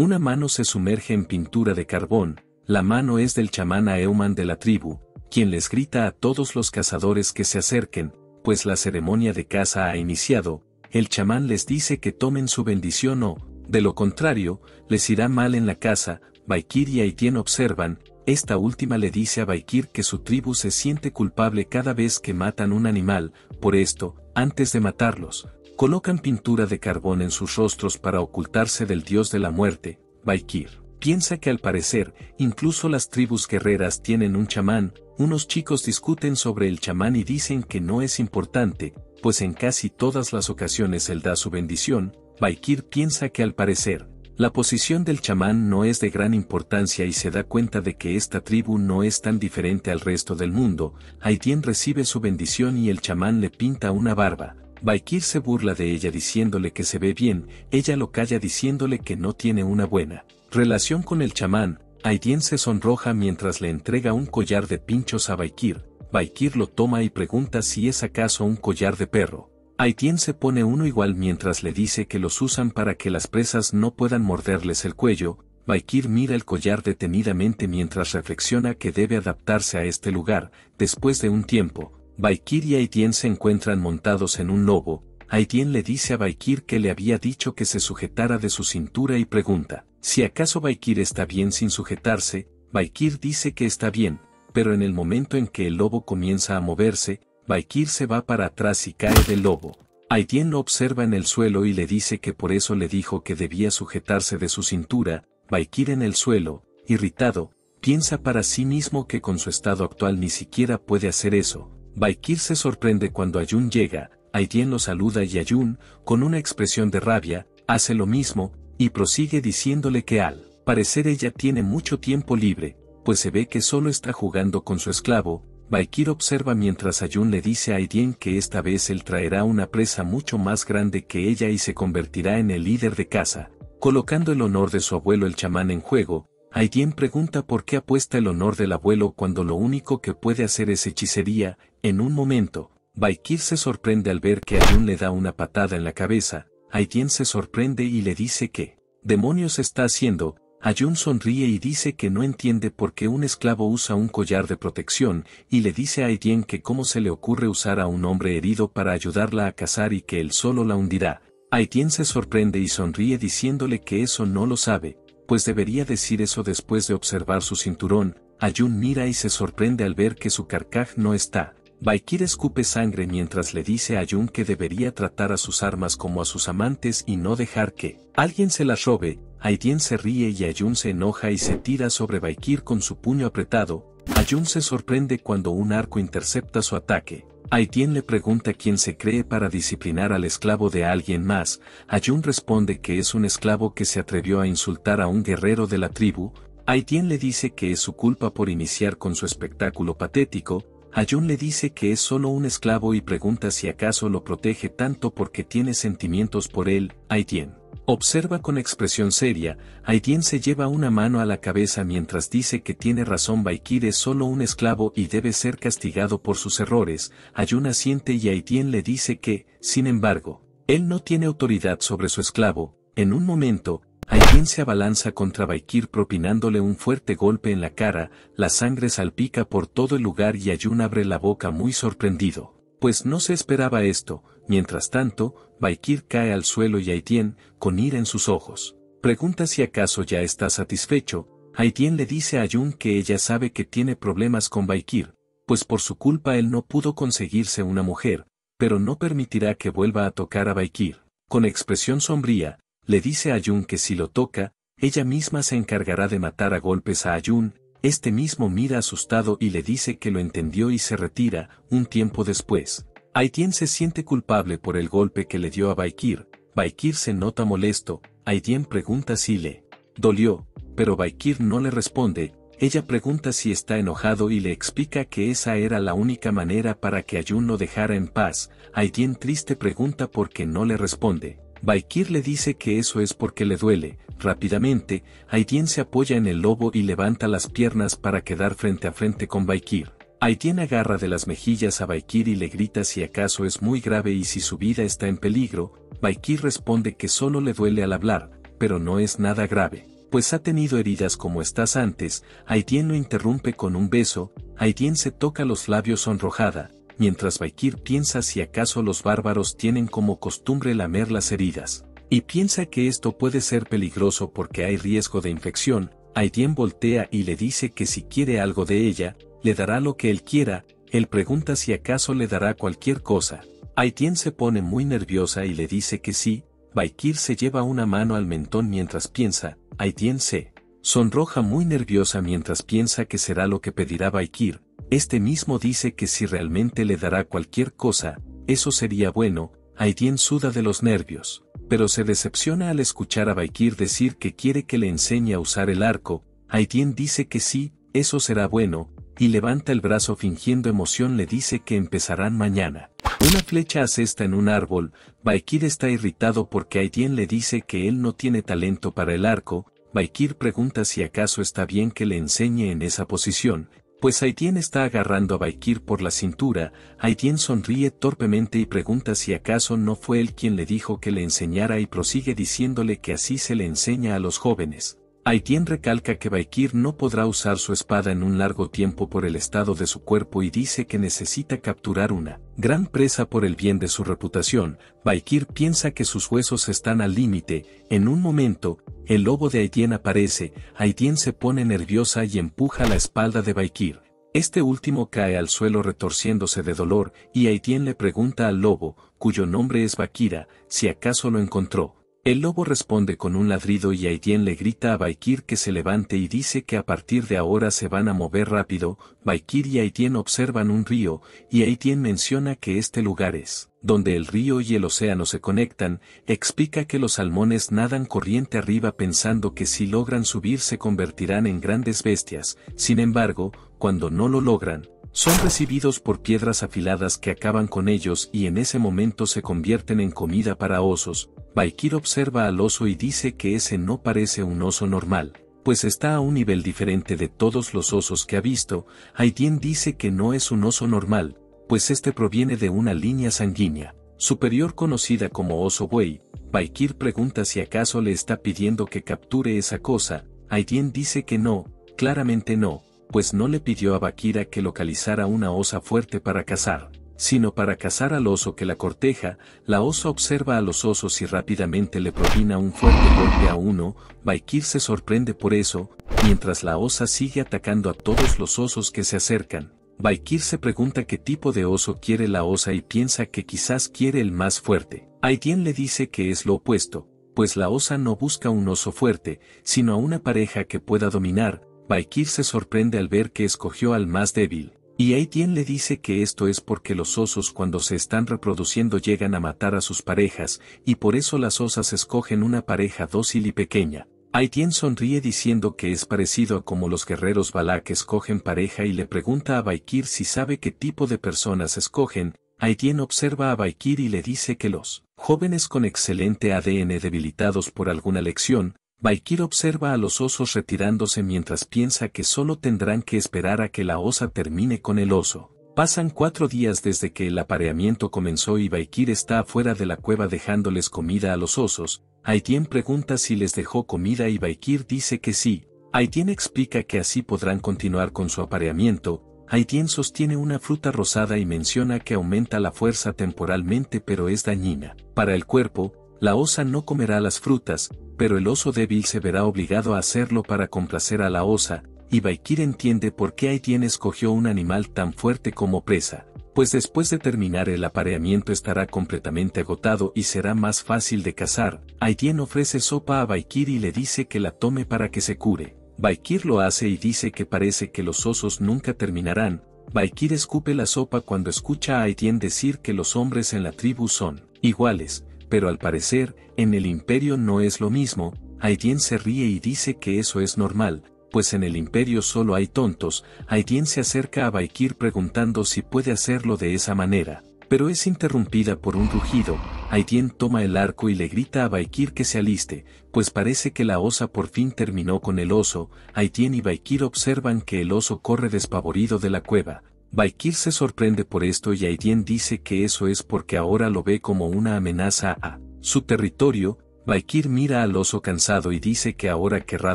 Una mano se sumerge en pintura de carbón, la mano es del chamán Aeuman de la tribu, quien les grita a todos los cazadores que se acerquen, pues la ceremonia de caza ha iniciado, el chamán les dice que tomen su bendición o, de lo contrario, les irá mal en la casa, Baikir y Aitien observan, esta última le dice a Baikir que su tribu se siente culpable cada vez que matan un animal, por esto, antes de matarlos, colocan pintura de carbón en sus rostros para ocultarse del dios de la muerte, Baikir. Piensa que al parecer, incluso las tribus guerreras tienen un chamán, unos chicos discuten sobre el chamán y dicen que no es importante, pues en casi todas las ocasiones él da su bendición, Baikir piensa que al parecer, la posición del chamán no es de gran importancia y se da cuenta de que esta tribu no es tan diferente al resto del mundo, Aitien recibe su bendición y el chamán le pinta una barba, Baikir se burla de ella diciéndole que se ve bien, ella lo calla diciéndole que no tiene una buena relación con el chamán, Aidien se sonroja mientras le entrega un collar de pinchos a Baikir, Baikir lo toma y pregunta si es acaso un collar de perro. Aitien se pone uno igual mientras le dice que los usan para que las presas no puedan morderles el cuello, Baikir mira el collar detenidamente mientras reflexiona que debe adaptarse a este lugar, después de un tiempo, Baikir y Aitien se encuentran montados en un lobo, Aitien le dice a Baikir que le había dicho que se sujetara de su cintura y pregunta, si acaso Baikir está bien sin sujetarse, Baikir dice que está bien, pero en el momento en que el lobo comienza a moverse, Baikir se va para atrás y cae del lobo. Aitien lo observa en el suelo y le dice que por eso le dijo que debía sujetarse de su cintura, Baikir en el suelo, irritado, piensa para sí mismo que con su estado actual ni siquiera puede hacer eso, Baikir se sorprende cuando Ayun llega, Aitien lo saluda y Ayun, con una expresión de rabia, hace lo mismo, y prosigue diciéndole que al parecer ella tiene mucho tiempo libre, pues se ve que solo está jugando con su esclavo, Baikir observa mientras Ayun le dice a Aitien que esta vez él traerá una presa mucho más grande que ella y se convertirá en el líder de casa, colocando el honor de su abuelo el chamán en juego, Aitien pregunta por qué apuesta el honor del abuelo cuando lo único que puede hacer es hechicería, en un momento, Baikir se sorprende al ver que Ayun le da una patada en la cabeza, Aitien se sorprende y le dice que, demonios está haciendo, Ayun sonríe y dice que no entiende por qué un esclavo usa un collar de protección, y le dice a Aitien que cómo se le ocurre usar a un hombre herido para ayudarla a cazar y que él solo la hundirá. Aitien se sorprende y sonríe diciéndole que eso no lo sabe, pues debería decir eso después de observar su cinturón, Ayun mira y se sorprende al ver que su carcaj no está, Baikir escupe sangre mientras le dice a Jun que debería tratar a sus armas como a sus amantes y no dejar que alguien se las robe. Aidien se ríe y Ayun se enoja y se tira sobre Baikir con su puño apretado. Ayun se sorprende cuando un arco intercepta su ataque. Aitien le pregunta quién se cree para disciplinar al esclavo de alguien más. Ayun responde que es un esclavo que se atrevió a insultar a un guerrero de la tribu. Aitien le dice que es su culpa por iniciar con su espectáculo patético. Ayun le dice que es solo un esclavo y pregunta si acaso lo protege tanto porque tiene sentimientos por él, Aitien. Observa con expresión seria, Aitien se lleva una mano a la cabeza mientras dice que tiene razón Baikir es solo un esclavo y debe ser castigado por sus errores, Ayun asiente y Aitien le dice que, sin embargo, él no tiene autoridad sobre su esclavo, en un momento, Aitien se abalanza contra Baikir propinándole un fuerte golpe en la cara, la sangre salpica por todo el lugar y Ayun abre la boca muy sorprendido, pues no se esperaba esto, mientras tanto, Baikir cae al suelo y Aitien, con ira en sus ojos, pregunta si acaso ya está satisfecho, Aitien le dice a Ayun que ella sabe que tiene problemas con Baikir, pues por su culpa él no pudo conseguirse una mujer, pero no permitirá que vuelva a tocar a Baikir. Con expresión sombría, le dice a Ayun que si lo toca, ella misma se encargará de matar a golpes a Ayun, este mismo mira asustado y le dice que lo entendió y se retira, un tiempo después. Aitien se siente culpable por el golpe que le dio a Baikir, Baikir se nota molesto, Aitien pregunta si le dolió, pero Baikir no le responde, ella pregunta si está enojado y le explica que esa era la única manera para que Ayun lo dejara en paz, Aitien triste pregunta por qué no le responde, Baikir le dice que eso es porque le duele. Rápidamente, Aitien se apoya en el lobo y levanta las piernas para quedar frente a frente con Baikir. Aitien agarra de las mejillas a Baikir y le grita si acaso es muy grave y si su vida está en peligro. Baikir responde que solo le duele al hablar. pero no es nada grave, pues ha tenido heridas como estas antes, Aitien lo interrumpe con un beso, Aitien se toca los labios sonrojada, mientras Baikir piensa si acaso los bárbaros tienen como costumbre lamer las heridas. Y piensa que esto puede ser peligroso porque hay riesgo de infección, Aitien voltea y le dice que si quiere algo de ella, le dará lo que él quiera, él pregunta si acaso le dará cualquier cosa. Aitien se pone muy nerviosa y le dice que sí, Baikir se lleva una mano al mentón mientras piensa, Aitien se sonroja muy nerviosa mientras piensa que será lo que pedirá Baikir, este mismo dice que si realmente le dará cualquier cosa, eso sería bueno, Aitien suda de los nervios, pero se decepciona al escuchar a Baikir decir que quiere que le enseñe a usar el arco, Aitien dice que sí, eso será bueno, y levanta el brazo fingiendo emoción le dice que empezarán mañana. Una flecha asesta en un árbol, Baikir está irritado porque Aitien le dice que él no tiene talento para el arco, Baikir pregunta si acaso está bien que le enseñe en esa posición, pues Aitien está agarrando a Baikir por la cintura, Aitien sonríe torpemente y pregunta si acaso no fue él quien le dijo que le enseñara y prosigue diciéndole que así se le enseña a los jóvenes. Aitien recalca que Baikir no podrá usar su espada en un largo tiempo por el estado de su cuerpo y dice que necesita capturar una gran presa por el bien de su reputación. Baikir piensa que sus huesos están al límite. En un momento, el lobo de Aitien aparece, Aitien se pone nerviosa y empuja la espalda de Baikir. Este último cae al suelo retorciéndose de dolor, y Aitien le pregunta al lobo, cuyo nombre es Bakira, si acaso lo encontró. El lobo responde con un ladrido y Aitien le grita a Baikir que se levante y dice que a partir de ahora se van a mover rápido, Baikir y Aitien observan un río, y Aitien menciona que este lugar es, donde el río y el océano se conectan, explica que los salmones nadan corriente arriba pensando que si logran subir se convertirán en grandes bestias, sin embargo, cuando no lo logran, son recibidos por piedras afiladas que acaban con ellos y en ese momento se convierten en comida para osos. Baikir observa al oso y dice que ese no parece un oso normal, pues está a un nivel diferente de todos los osos que ha visto. Aitien dice que no es un oso normal, pues este proviene de una línea sanguínea, superior conocida como oso buey. Baikir pregunta si acaso le está pidiendo que capture esa cosa. Aitien dice que no, claramente no, pues no le pidió a Bakira que localizara una osa fuerte para cazar, sino para cazar al oso que la corteja, la osa observa a los osos y rápidamente le propina un fuerte golpe a uno, Baikir se sorprende por eso, mientras la osa sigue atacando a todos los osos que se acercan. Baikir se pregunta qué tipo de oso quiere la osa y piensa que quizás quiere el más fuerte. Aitien le dice que es lo opuesto, pues la osa no busca un oso fuerte, sino a una pareja que pueda dominar, Baikir se sorprende al ver que escogió al más débil, y Aitien le dice que esto es porque los osos cuando se están reproduciendo llegan a matar a sus parejas, y por eso las osas escogen una pareja dócil y pequeña. Aitien sonríe diciendo que es parecido a como los guerreros Balak escogen pareja y le pregunta a Baikir si sabe qué tipo de personas escogen, Aitien observa a Baikir y le dice que los jóvenes con excelente ADN debilitados por alguna lección, Baikir observa a los osos retirándose mientras piensa que solo tendrán que esperar a que la osa termine con el oso. Pasan cuatro días desde que el apareamiento comenzó y Baikir está afuera de la cueva dejándoles comida a los osos. Aitien pregunta si les dejó comida y Baikir dice que sí. Aitien explica que así podrán continuar con su apareamiento. Aitien sostiene una fruta rosada y menciona que aumenta la fuerza temporalmente pero es dañina. Para el cuerpo, la osa no comerá las frutas, pero el oso débil se verá obligado a hacerlo para complacer a la osa, y Baikir entiende por qué Aitien escogió un animal tan fuerte como presa, pues después de terminar el apareamiento estará completamente agotado y será más fácil de cazar. Aitien ofrece sopa a Baikir y le dice que la tome para que se cure. Baikir lo hace y dice que parece que los osos nunca terminarán. Baikir escupe la sopa cuando escucha a Aitien decir que los hombres en la tribu son iguales, pero al parecer, en el imperio no es lo mismo, Aitien se ríe y dice que eso es normal, pues en el imperio solo hay tontos, Aitien se acerca a Baikir preguntando si puede hacerlo de esa manera, pero es interrumpida por un rugido, Aitien toma el arco y le grita a Baikir que se aliste, pues parece que la osa por fin terminó con el oso, Aitien y Baikir observan que el oso corre despavorido de la cueva, Baikir se sorprende por esto y Aidien dice que eso es porque ahora lo ve como una amenaza a su territorio. Baikir mira al oso cansado y dice que ahora querrá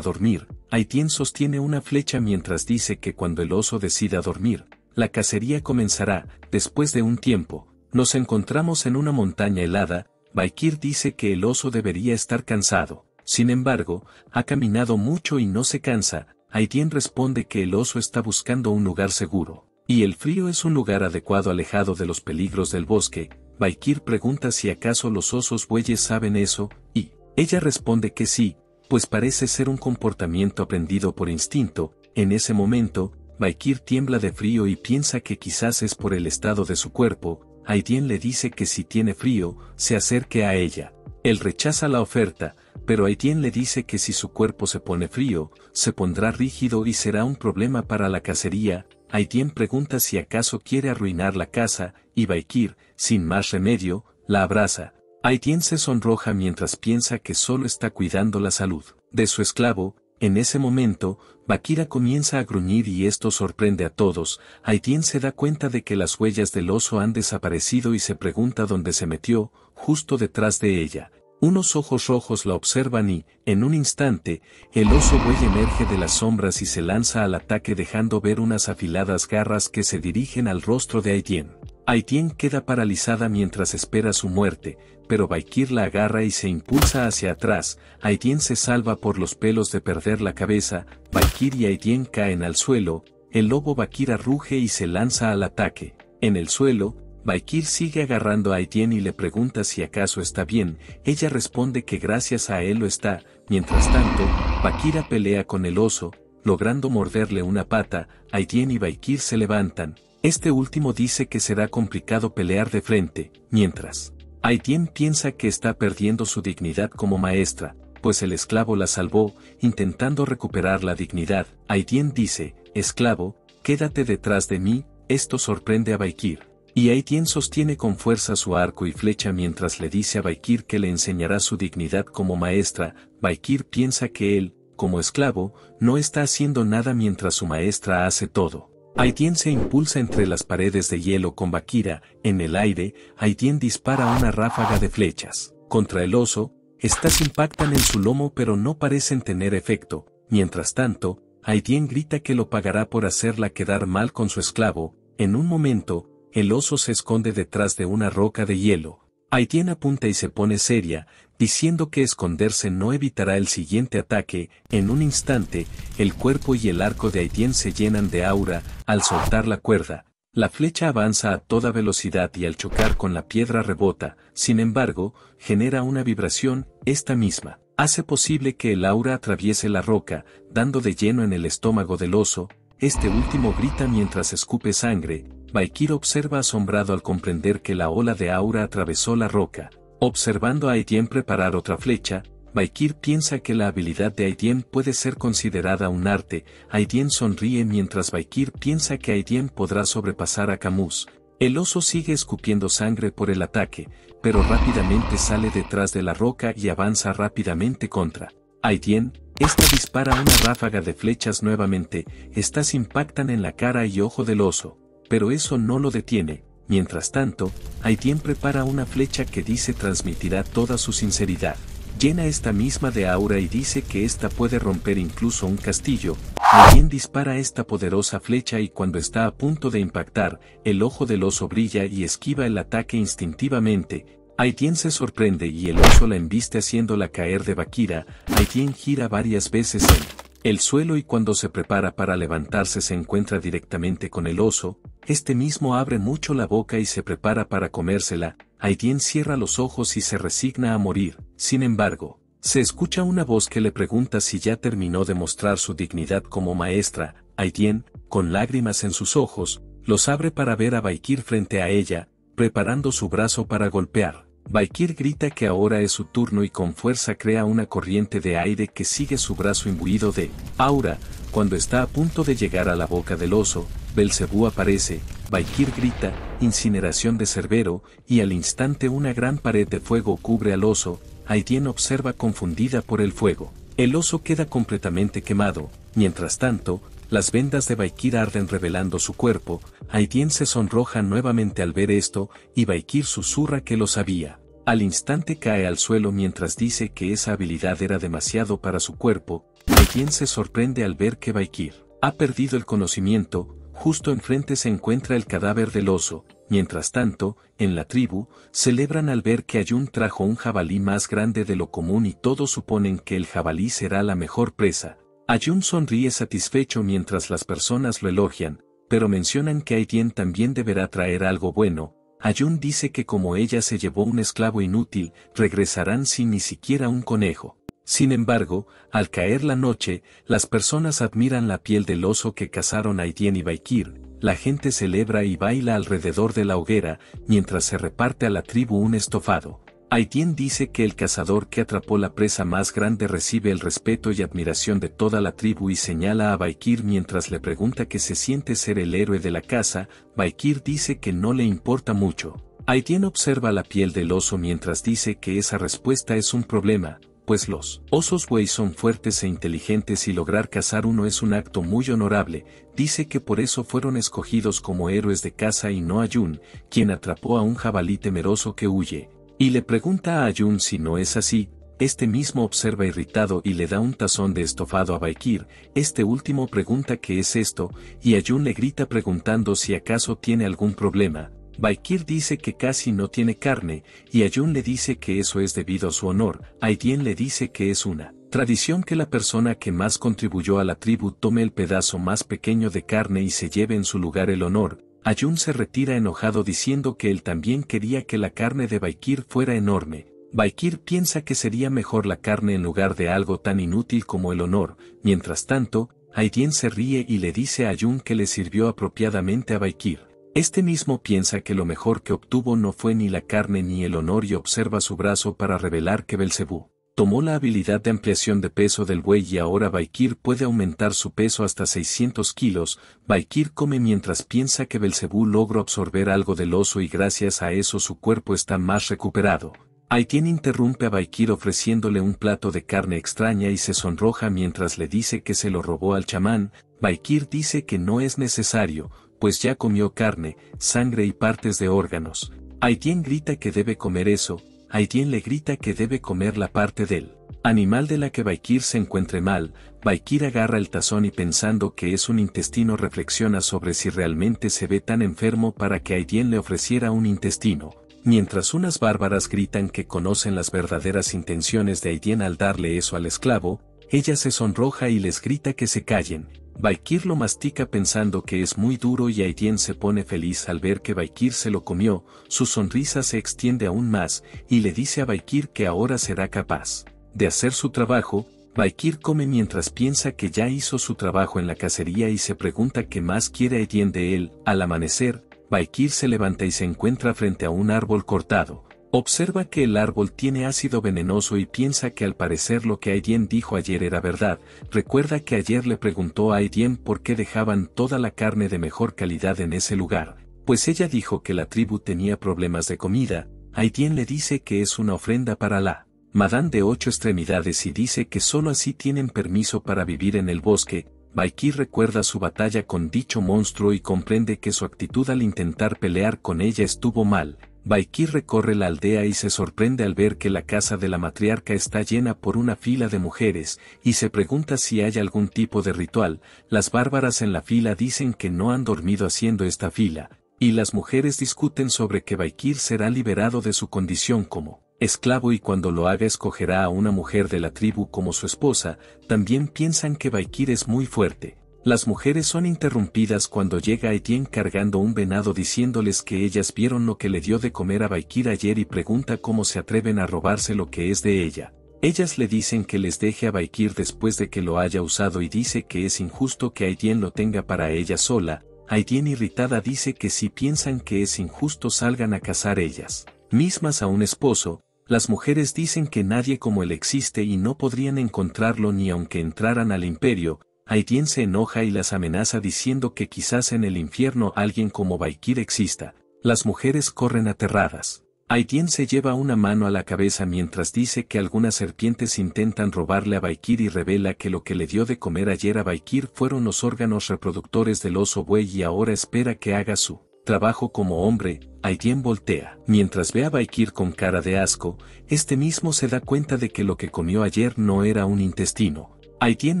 dormir. Aitien sostiene una flecha mientras dice que cuando el oso decida dormir, la cacería comenzará, después de un tiempo. Nos encontramos en una montaña helada, Baikir dice que el oso debería estar cansado. Sin embargo, ha caminado mucho y no se cansa. Aitien responde que el oso está buscando un lugar seguro. Y el frío es un lugar adecuado alejado de los peligros del bosque, Baikir pregunta si acaso los osos bueyes saben eso, y ella responde que sí, pues parece ser un comportamiento aprendido por instinto, en ese momento, Baikir tiembla de frío y piensa que quizás es por el estado de su cuerpo, Aidien le dice que si tiene frío, se acerque a ella. Él rechaza la oferta, pero Aitien le dice que si su cuerpo se pone frío, se pondrá rígido y será un problema para la cacería, Aitien pregunta si acaso quiere arruinar la casa, y Baikir, sin más remedio, la abraza. Aitien se sonroja mientras piensa que solo está cuidando la salud de su esclavo, en ese momento, Bakira comienza a gruñir y esto sorprende a todos, Aitien se da cuenta de que las huellas del oso han desaparecido y se pregunta dónde se metió, justo detrás de ella, unos ojos rojos la observan y, en un instante, el oso buey emerge de las sombras y se lanza al ataque dejando ver unas afiladas garras que se dirigen al rostro de Aitien. Aitien queda paralizada mientras espera su muerte, pero Baikir la agarra y se impulsa hacia atrás, Aitien se salva por los pelos de perder la cabeza, Baikir y Aitien caen al suelo, el lobo Bakira ruge y se lanza al ataque. En el suelo, Baikir sigue agarrando a Aitien y le pregunta si acaso está bien, ella responde que gracias a él lo está, mientras tanto, Bakira pelea con el oso, logrando morderle una pata, Aitien y Baikir se levantan, este último dice que será complicado pelear de frente, mientras, Aitien piensa que está perdiendo su dignidad como maestra, pues el esclavo la salvó, intentando recuperar la dignidad, Aitien dice, esclavo, quédate detrás de mí, esto sorprende a Baikir. Y Aitien sostiene con fuerza su arco y flecha mientras le dice a Baikir que le enseñará su dignidad como maestra, Baikir piensa que él, como esclavo, no está haciendo nada mientras su maestra hace todo. Aitien se impulsa entre las paredes de hielo con Bakira, en el aire, Aitien dispara una ráfaga de flechas. Contra el oso, estas impactan en su lomo pero no parecen tener efecto, mientras tanto, Aitien grita que lo pagará por hacerla quedar mal con su esclavo, en un momento, el oso se esconde detrás de una roca de hielo. Aitien apunta y se pone seria, diciendo que esconderse no evitará el siguiente ataque, en un instante, el cuerpo y el arco de Aitien se llenan de aura, al soltar la cuerda, la flecha avanza a toda velocidad y al chocar con la piedra rebota, sin embargo, genera una vibración, esta misma, hace posible que el aura atraviese la roca, dando de lleno en el estómago del oso, este último grita mientras escupe sangre, Baikir observa asombrado al comprender que la ola de aura atravesó la roca. Observando a Aitien preparar otra flecha, Baikir piensa que la habilidad de Aitien puede ser considerada un arte, Aitien sonríe mientras Baikir piensa que Aitien podrá sobrepasar a Camus. El oso sigue escupiendo sangre por el ataque, pero rápidamente sale detrás de la roca y avanza rápidamente contra Aitien, esta dispara una ráfaga de flechas nuevamente, estas impactan en la cara y ojo del oso pero eso no lo detiene. Mientras tanto, Aitien prepara una flecha que dice transmitirá toda su sinceridad. Llena esta misma de aura y dice que esta puede romper incluso un castillo. Aitien dispara esta poderosa flecha y cuando está a punto de impactar, el ojo del oso brilla y esquiva el ataque instintivamente. Aitien se sorprende y el oso la embiste haciéndola caer de Bakira. Aitien gira varias veces en el suelo y cuando se prepara para levantarse se encuentra directamente con el oso, este mismo abre mucho la boca y se prepara para comérsela, Aitien cierra los ojos y se resigna a morir, sin embargo, se escucha una voz que le pregunta si ya terminó de mostrar su dignidad como maestra, Aitien, con lágrimas en sus ojos, los abre para ver a Baikir frente a ella, preparando su brazo para golpear. Baikir grita que ahora es su turno y con fuerza crea una corriente de aire que sigue su brazo imbuido de aura. Cuando está a punto de llegar a la boca del oso, Belcebú aparece, Baikir grita, incineración de Cerbero, y al instante una gran pared de fuego cubre al oso, Aitien observa confundida por el fuego. El oso queda completamente quemado, mientras tanto, las vendas de Baikir arden revelando su cuerpo, Aitien se sonroja nuevamente al ver esto, y Baikir susurra que lo sabía. Al instante cae al suelo mientras dice que esa habilidad era demasiado para su cuerpo, Aidien se sorprende al ver que Baikir ha perdido el conocimiento, justo enfrente se encuentra el cadáver del oso, mientras tanto, en la tribu, celebran al ver que Ayun trajo un jabalí más grande de lo común y todos suponen que el jabalí será la mejor presa. Ayun sonríe satisfecho mientras las personas lo elogian, pero mencionan que Aidien también deberá traer algo bueno, Ayun dice que como ella se llevó un esclavo inútil, regresarán sin ni siquiera un conejo. Sin embargo, al caer la noche, las personas admiran la piel del oso que cazaron Aidien y Baikir, la gente celebra y baila alrededor de la hoguera, mientras se reparte a la tribu un estofado. Aitien dice que el cazador que atrapó la presa más grande recibe el respeto y admiración de toda la tribu y señala a Baikir mientras le pregunta que se siente ser el héroe de la casa, Baikir dice que no le importa mucho. Aitien observa la piel del oso mientras dice que esa respuesta es un problema, pues los osos buey son fuertes e inteligentes y lograr cazar uno es un acto muy honorable, dice que por eso fueron escogidos como héroes de caza y no a Yun, quien atrapó a un jabalí temeroso que huye, y le pregunta a Ayun si no es así, este mismo observa irritado y le da un tazón de estofado a Baikir, este último pregunta qué es esto, y Ayun le grita preguntando si acaso tiene algún problema. Baikir dice que casi no tiene carne, y Ayun le dice que eso es debido a su honor, Aidien le dice que es una tradición que la persona que más contribuyó a la tribu tome el pedazo más pequeño de carne y se lleve en su lugar el honor, Ayun se retira enojado diciendo que él también quería que la carne de Baikir fuera enorme. Baikir piensa que sería mejor la carne en lugar de algo tan inútil como el honor, mientras tanto, Aidien se ríe y le dice a Ayun que le sirvió apropiadamente a Baikir. Este mismo piensa que lo mejor que obtuvo no fue ni la carne ni el honor y observa su brazo para revelar que Belcebú tomó la habilidad de ampliación de peso del buey y ahora Baikir puede aumentar su peso hasta 600 kilos. Baikir come mientras piensa que Belcebú logró absorber algo del oso y gracias a eso su cuerpo está más recuperado. Aitien interrumpe a Baikir ofreciéndole un plato de carne extraña y se sonroja mientras le dice que se lo robó al chamán. Baikir dice que no es necesario, pues ya comió carne, sangre y partes de órganos. Aitien grita que debe comer eso, Aitien le grita que debe comer la parte del animal de la que Baikir se encuentre mal, Baikir agarra el tazón y pensando que es un intestino reflexiona sobre si realmente se ve tan enfermo para que Aitien le ofreciera un intestino. Mientras unas bárbaras gritan que conocen las verdaderas intenciones de Aitien al darle eso al esclavo, ella se sonroja y les grita que se callen, Baikir lo mastica pensando que es muy duro y Aitien se pone feliz al ver que Baikir se lo comió, su sonrisa se extiende aún más, y le dice a Baikir que ahora será capaz de hacer su trabajo, Baikir come mientras piensa que ya hizo su trabajo en la cacería y se pregunta qué más quiere Aitien de él, al amanecer, Baikir se levanta y se encuentra frente a un árbol cortado, Observa que el árbol tiene ácido venenoso y piensa que al parecer lo que Aidien dijo ayer era verdad. Recuerda que ayer le preguntó a Aidien por qué dejaban toda la carne de mejor calidad en ese lugar, pues ella dijo que la tribu tenía problemas de comida. Aidien le dice que es una ofrenda para la Madame de ocho extremidades y dice que solo así tienen permiso para vivir en el bosque. Baikir recuerda su batalla con dicho monstruo y comprende que su actitud al intentar pelear con ella estuvo mal Baikir recorre la aldea y se sorprende al ver que la casa de la matriarca está llena por una fila de mujeres, y se pregunta si hay algún tipo de ritual, las bárbaras en la fila dicen que no han dormido haciendo esta fila, y las mujeres discuten sobre que Baikir será liberado de su condición como esclavo y cuando lo haga escogerá a una mujer de la tribu como su esposa, también piensan que Baikir es muy fuerte, las mujeres son interrumpidas cuando llega Etienne cargando un venado diciéndoles que ellas vieron lo que le dio de comer a Baikir ayer y pregunta cómo se atreven a robarse lo que es de ella. Ellas le dicen que les deje a Baikir después de que lo haya usado y dice que es injusto que Aidien lo tenga para ella sola. Aidien irritada dice que si piensan que es injusto salgan a cazar ellas. Mismas a un esposo, las mujeres dicen que nadie como él existe y no podrían encontrarlo ni aunque entraran al imperio, Aitien se enoja y las amenaza diciendo que quizás en el infierno alguien como Baikir exista. Las mujeres corren aterradas. Aitien se lleva una mano a la cabeza mientras dice que algunas serpientes intentan robarle a Baikir y revela que lo que le dio de comer ayer a Baikir fueron los órganos reproductores del oso buey y ahora espera que haga su trabajo como hombre, Aidien voltea. Mientras ve a Baikir con cara de asco, este mismo se da cuenta de que lo que comió ayer no era un intestino. Aidien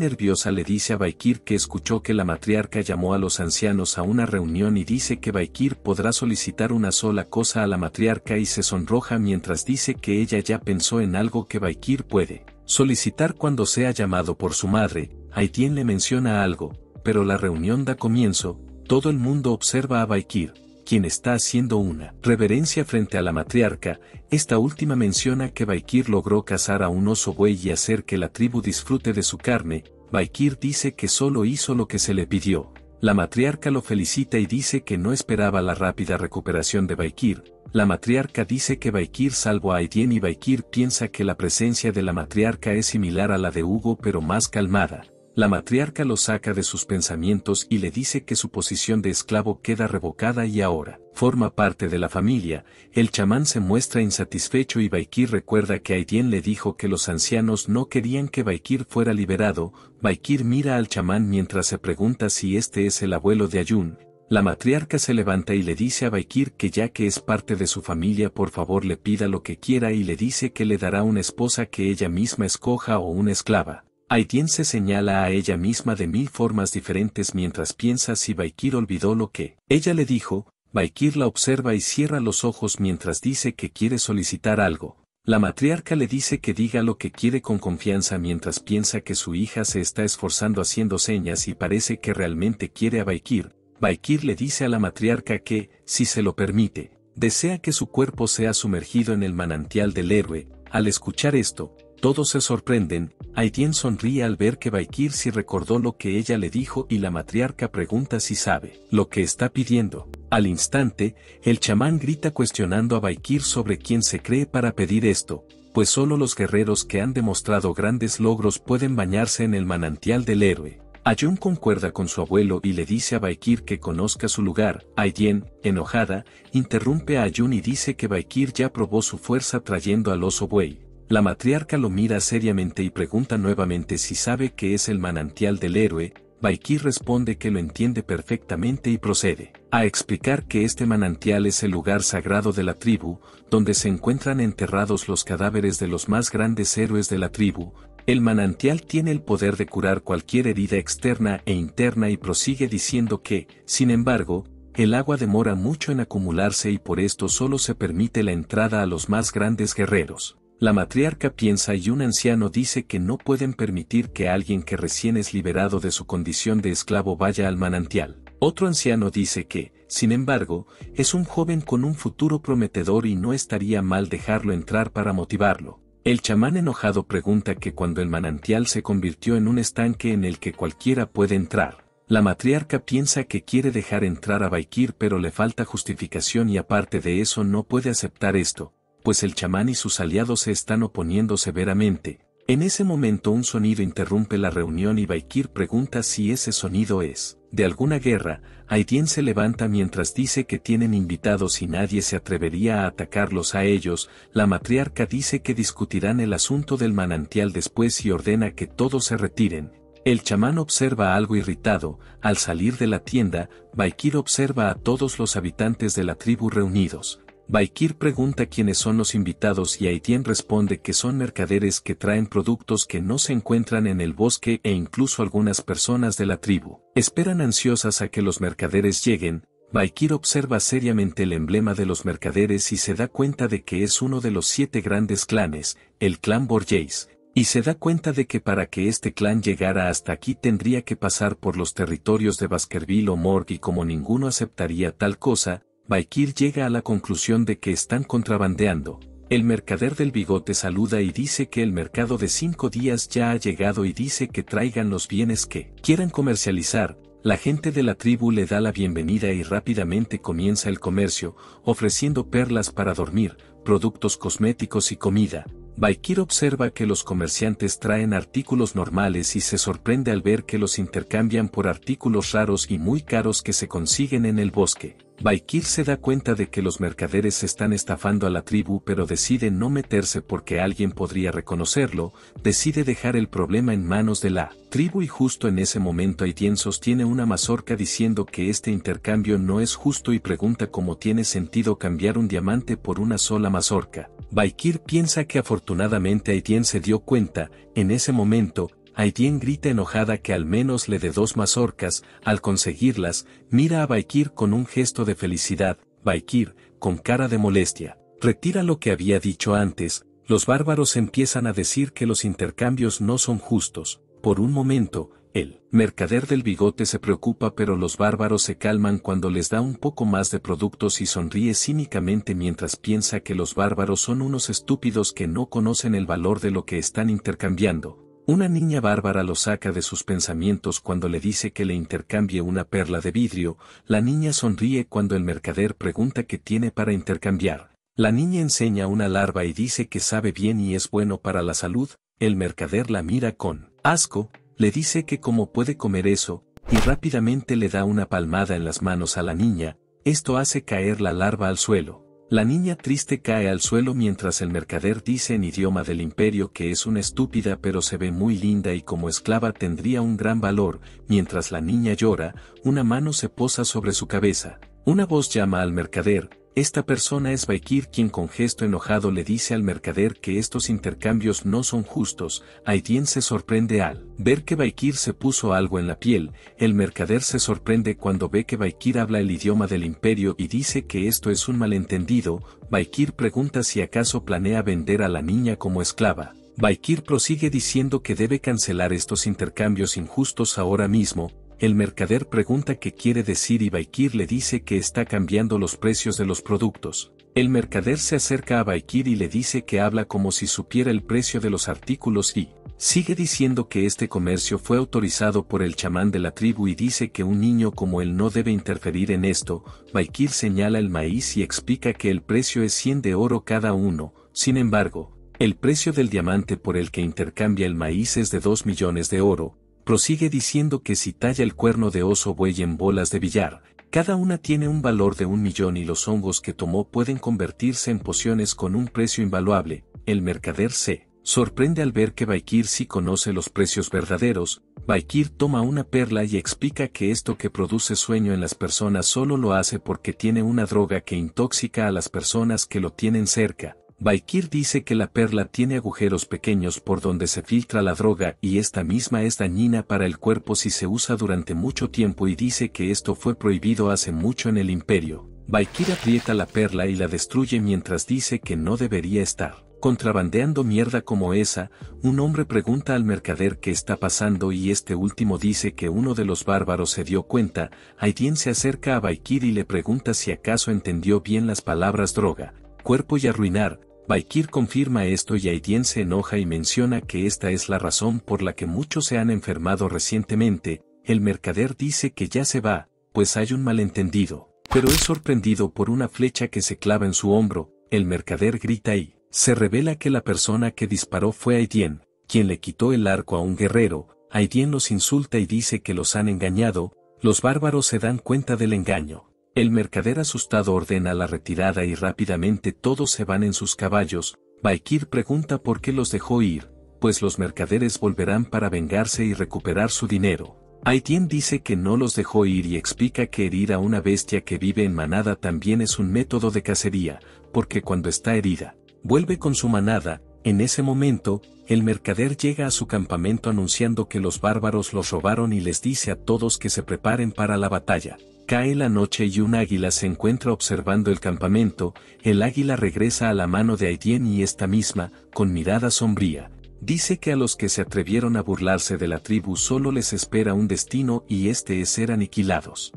nerviosa le dice a Baikir que escuchó que la matriarca llamó a los ancianos a una reunión y dice que Baikir podrá solicitar una sola cosa a la matriarca y se sonroja mientras dice que ella ya pensó en algo que Baikir puede solicitar cuando sea llamado por su madre, Aitien le menciona algo, pero la reunión da comienzo, todo el mundo observa a Baikir, quien está haciendo una reverencia frente a la matriarca, esta última menciona que Baikir logró cazar a un oso buey y hacer que la tribu disfrute de su carne, Baikir dice que solo hizo lo que se le pidió. La matriarca lo felicita y dice que no esperaba la rápida recuperación de Baikir, la matriarca dice que Baikir salvó a Aidien y Baikir piensa que la presencia de la matriarca es similar a la de Hugo pero más calmada. La matriarca lo saca de sus pensamientos y le dice que su posición de esclavo queda revocada y ahora forma parte de la familia. El chamán se muestra insatisfecho y Baikir recuerda que Aidien le dijo que los ancianos no querían que Baikir fuera liberado. Baikir mira al chamán mientras se pregunta si este es el abuelo de Ayun, la matriarca se levanta y le dice a Baikir que ya que es parte de su familia por favor le pida lo que quiera y le dice que le dará una esposa que ella misma escoja o una esclava. Aitien se señala a ella misma de mil formas diferentes mientras piensa si Baikir olvidó lo que ella le dijo, Baikir la observa y cierra los ojos mientras dice que quiere solicitar algo. La matriarca le dice que diga lo que quiere con confianza mientras piensa que su hija se está esforzando haciendo señas y parece que realmente quiere a Baikir, Baikir le dice a la matriarca que, si se lo permite, desea que su cuerpo sea sumergido en el manantial del héroe. Al escuchar esto, todos se sorprenden, Aitien sonríe al ver que Baikir sí recordó lo que ella le dijo y la matriarca pregunta si sabe lo que está pidiendo. Al instante, el chamán grita cuestionando a Baikir sobre quién se cree para pedir esto, pues solo los guerreros que han demostrado grandes logros pueden bañarse en el manantial del héroe. Ayun concuerda con su abuelo y le dice a Baikir que conozca su lugar. Aiden, enojada, interrumpe a Ayun y dice que Baikir ya probó su fuerza trayendo al oso buey. La matriarca lo mira seriamente y pregunta nuevamente si sabe que es el manantial del héroe. Baikir responde que lo entiende perfectamente y procede a explicar que este manantial es el lugar sagrado de la tribu, donde se encuentran enterrados los cadáveres de los más grandes héroes de la tribu, el manantial tiene el poder de curar cualquier herida externa e interna y prosigue diciendo que, sin embargo, el agua demora mucho en acumularse y por esto solo se permite la entrada a los más grandes guerreros. La matriarca piensa y un anciano dice que no pueden permitir que alguien que recién es liberado de su condición de esclavo vaya al manantial. Otro anciano dice que, sin embargo, es un joven con un futuro prometedor y no estaría mal dejarlo entrar para motivarlo. El chamán enojado pregunta que cuando el manantial se convirtió en un estanque en el que cualquiera puede entrar, la matriarca piensa que quiere dejar entrar a Baikir pero le falta justificación y aparte de eso no puede aceptar esto, pues el chamán y sus aliados se están oponiendo severamente. En ese momento un sonido interrumpe la reunión y Baikir pregunta si ese sonido es de alguna guerra, Aidien se levanta mientras dice que tienen invitados y nadie se atrevería a atacarlos a ellos, la matriarca dice que discutirán el asunto del manantial después y ordena que todos se retiren. El chamán observa algo irritado, al salir de la tienda, Baikir observa a todos los habitantes de la tribu reunidos. Baikir pregunta quiénes son los invitados y Aitien responde que son mercaderes que traen productos que no se encuentran en el bosque e incluso algunas personas de la tribu. Esperan ansiosas a que los mercaderes lleguen, Baikir observa seriamente el emblema de los mercaderes y se da cuenta de que es uno de los siete grandes clanes, el clan Borges, y se da cuenta de que para que este clan llegara hasta aquí tendría que pasar por los territorios de Baskerville o Morg y como ninguno aceptaría tal cosa, Baikir llega a la conclusión de que están contrabandeando. El mercader del bigote saluda y dice que el mercado de cinco días ya ha llegado y dice que traigan los bienes que quieran comercializar. La gente de la tribu le da la bienvenida y rápidamente comienza el comercio, ofreciendo perlas para dormir, productos cosméticos y comida. Baikir observa que los comerciantes traen artículos normales y se sorprende al ver que los intercambian por artículos raros y muy caros que se consiguen en el bosque. Baikir se da cuenta de que los mercaderes están estafando a la tribu pero decide no meterse porque alguien podría reconocerlo, decide dejar el problema en manos de la tribu y justo en ese momento Aitien sostiene una mazorca diciendo que este intercambio no es justo y pregunta cómo tiene sentido cambiar un diamante por una sola mazorca. Baikir piensa que afortunadamente Aitien se dio cuenta, en ese momento, Aitien grita enojada que al menos le dé dos mazorcas, al conseguirlas, mira a Baikir con un gesto de felicidad, Baikir, con cara de molestia, retira lo que había dicho antes, los bárbaros empiezan a decir que los intercambios no son justos, por un momento, el mercader del bigote se preocupa pero los bárbaros se calman cuando les da un poco más de productos y sonríe cínicamente mientras piensa que los bárbaros son unos estúpidos que no conocen el valor de lo que están intercambiando, una niña bárbara lo saca de sus pensamientos cuando le dice que le intercambie una perla de vidrio, la niña sonríe cuando el mercader pregunta qué tiene para intercambiar. La niña enseña una larva y dice que sabe bien y es bueno para la salud, el mercader la mira con asco, le dice que cómo puede comer eso, y rápidamente le da una palmada en las manos a la niña, esto hace caer la larva al suelo. La niña triste cae al suelo mientras el mercader dice en idioma del imperio que es una estúpida pero se ve muy linda y como esclava tendría un gran valor, mientras la niña llora, una mano se posa sobre su cabeza. Una voz llama al mercader, esta persona es Baikir quien con gesto enojado le dice al mercader que estos intercambios no son justos, Aitien se sorprende al ver que Baikir se puso algo en la piel, el mercader se sorprende cuando ve que Baikir habla el idioma del imperio y dice que esto es un malentendido, Baikir pregunta si acaso planea vender a la niña como esclava. Baikir prosigue diciendo que debe cancelar estos intercambios injustos ahora mismo, el mercader pregunta qué quiere decir y Baikir le dice que está cambiando los precios de los productos. El mercader se acerca a Baikir y le dice que habla como si supiera el precio de los artículos y sigue diciendo que este comercio fue autorizado por el chamán de la tribu y dice que un niño como él no debe interferir en esto. Baikir señala el maíz y explica que el precio es 100 de oro cada uno, sin embargo, el precio del diamante por el que intercambia el maíz es de 2 millones de oro, prosigue diciendo que si talla el cuerno de oso buey en bolas de billar, cada una tiene un valor de un millón y los hongos que tomó pueden convertirse en pociones con un precio invaluable, el mercader se sorprende al ver que Baikir sí conoce los precios verdaderos, Baikir toma una perla y explica que esto que produce sueño en las personas solo lo hace porque tiene una droga que intoxica a las personas que lo tienen cerca, Baikir dice que la perla tiene agujeros pequeños por donde se filtra la droga y esta misma es dañina para el cuerpo si se usa durante mucho tiempo y dice que esto fue prohibido hace mucho en el imperio. Baikir aprieta la perla y la destruye mientras dice que no debería estar. Contrabandeando mierda como esa, un hombre pregunta al mercader qué está pasando y este último dice que uno de los bárbaros se dio cuenta, Aidien se acerca a Baikir y le pregunta si acaso entendió bien las palabras droga, cuerpo y arruinar, Baikir confirma esto y Aidien se enoja y menciona que esta es la razón por la que muchos se han enfermado recientemente, el mercader dice que ya se va, pues hay un malentendido, pero es sorprendido por una flecha que se clava en su hombro, el mercader grita y se revela que la persona que disparó fue Aidien, quien le quitó el arco a un guerrero, Aidien los insulta y dice que los han engañado, los bárbaros se dan cuenta del engaño. El mercader asustado ordena la retirada y rápidamente todos se van en sus caballos, Baikir pregunta por qué los dejó ir, pues los mercaderes volverán para vengarse y recuperar su dinero. Aitien dice que no los dejó ir y explica que herir a una bestia que vive en manada también es un método de cacería, porque cuando está herida, vuelve con su manada, en ese momento, el mercader llega a su campamento anunciando que los bárbaros los robaron y les dice a todos que se preparen para la batalla. Cae la noche y un águila se encuentra observando el campamento, el águila regresa a la mano de Aidien y esta misma, con mirada sombría, dice que a los que se atrevieron a burlarse de la tribu solo les espera un destino y este es ser aniquilados.